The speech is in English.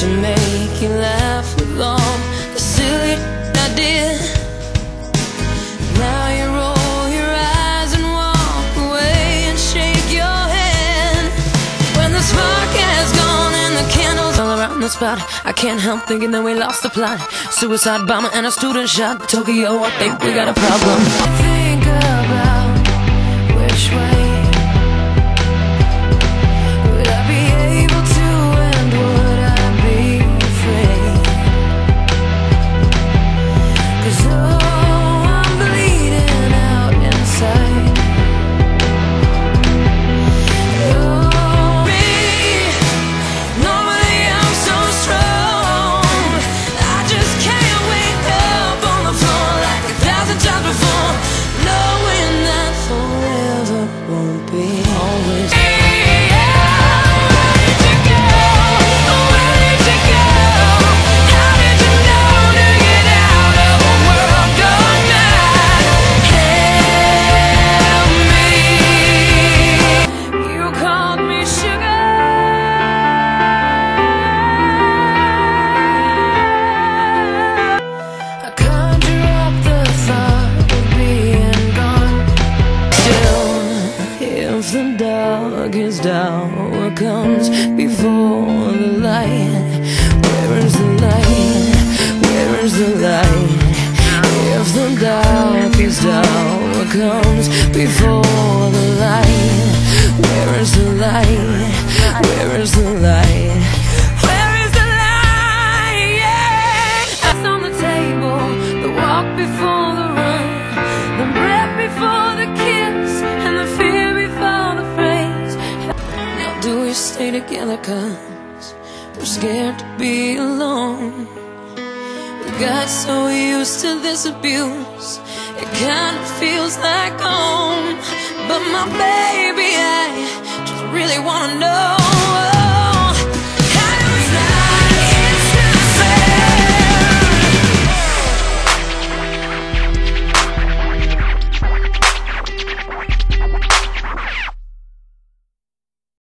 to make you laugh with all the silly I did. Now you roll your eyes and walk away and shake your head. When the spark has gone and the candles all around the spot, I can't help thinking that we lost the plot. Suicide bomber and a student shot. Tokyo, I think we got a problem. Think about if the darkest hour comes before the light, where is the light? Where is the light? If the darkest hour comes before the light, where is the light? Where is the light? Before the run, the breath before the kiss, we stay together cause we're scared to be alone? We got so used to this abuse, it kind of feels like home. But my baby, I just really wanna know.